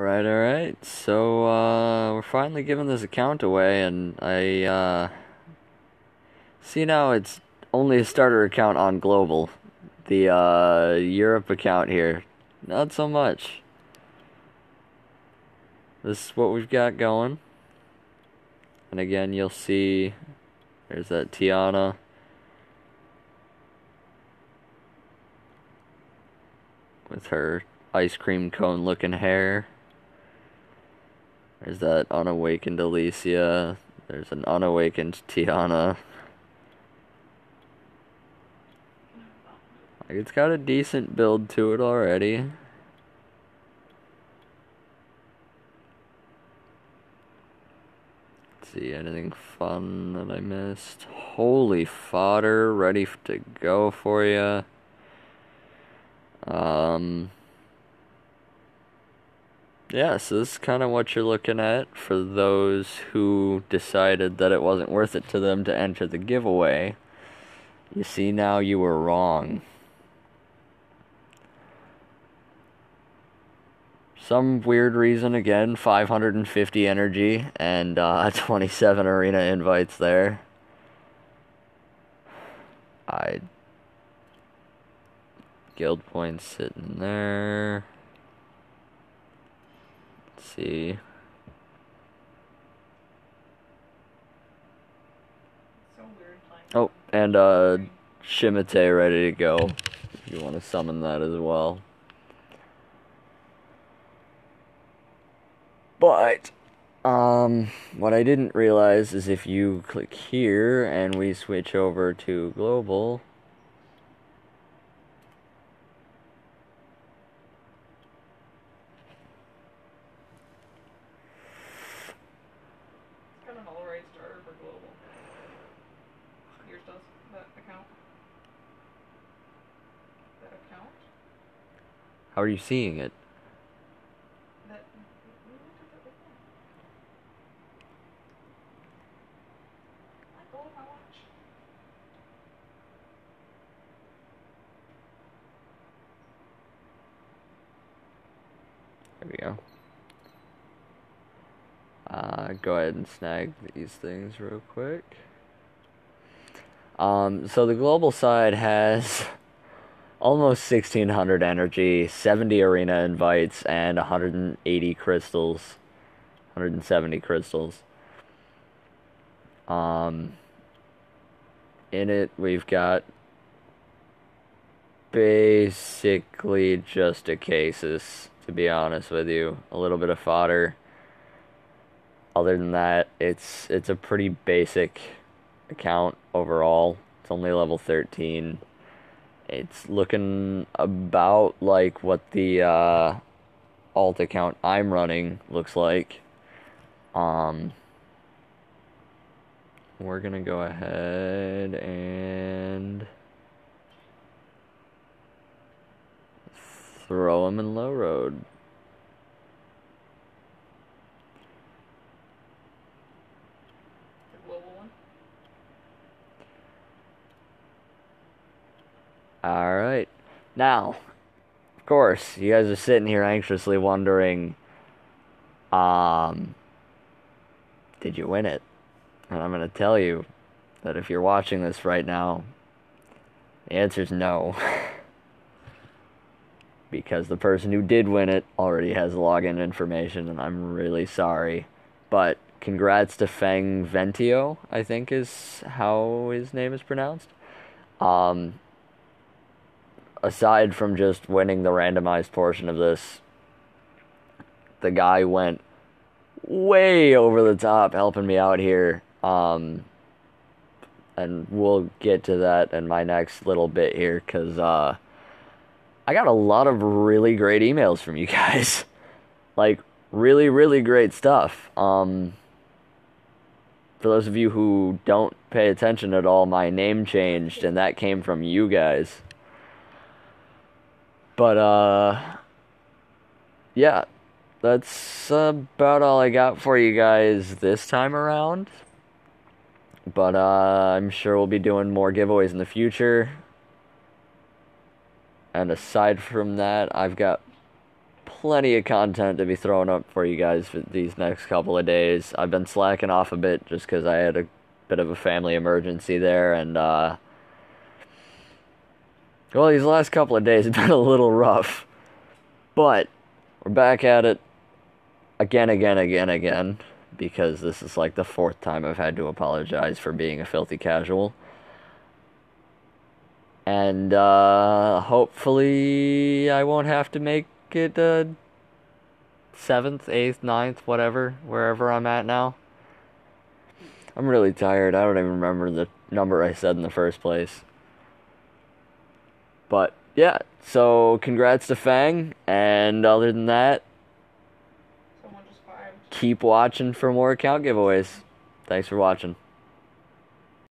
Alright, alright. So, uh, we're finally giving this account away, and I, uh, see now it's only a starter account on global. The, uh, Europe account here, not so much. This is what we've got going. And again, you'll see there's that Tiana. With her ice cream cone looking hair. There's that unawakened Alicia. There's an unawakened Tiana. Like it's got a decent build to it already. Let's see, anything fun that I missed? Holy fodder, ready to go for you. Um, yeah, so this is kind of what you're looking at for those who decided that it wasn't worth it to them to enter the giveaway. You see, now you were wrong. Some weird reason, again, 550 energy and uh, 27 arena invites there. I. Guild points sitting there see. Oh, and uh, Shimate ready to go. If you want to summon that as well. But, um, what I didn't realize is if you click here and we switch over to global, It's got an all-right starter for global. Yours does that account. That account. How are you seeing it? There we go. Uh, go ahead and snag these things real quick. Um, so the global side has almost 1600 energy, 70 arena invites, and 180 crystals. 170 crystals. Um, in it, we've got basically just a cases, to be honest with you. A little bit of fodder. Other than that, it's it's a pretty basic account overall. It's only level 13. It's looking about like what the uh, alt account I'm running looks like. Um, we're gonna go ahead and throw him in low road. All right. Now, of course, you guys are sitting here anxiously wondering, um, did you win it? And I'm going to tell you that if you're watching this right now, the answer is no. because the person who did win it already has login information, and I'm really sorry. But congrats to Feng Ventio, I think is how his name is pronounced. Um, aside from just winning the randomized portion of this, the guy went way over the top helping me out here. Um, and we'll get to that in my next little bit here because uh, I got a lot of really great emails from you guys. like, really, really great stuff. Um, for those of you who don't pay attention at all, my name changed, and that came from you guys. But, uh, yeah, that's about all I got for you guys this time around. But, uh, I'm sure we'll be doing more giveaways in the future. And aside from that, I've got plenty of content to be throwing up for you guys for these next couple of days. I've been slacking off a bit just because I had a bit of a family emergency there, and uh, well, these last couple of days have been a little rough, but we're back at it again, again, again, again, because this is like the fourth time I've had to apologize for being a filthy casual. And uh, hopefully, I won't have to make it uh, seventh, eighth, ninth, whatever, wherever I'm at now. I'm really tired. I don't even remember the number I said in the first place. But yeah, so congrats to Fang, and other than that, Someone just keep watching for more account giveaways. Thanks for watching.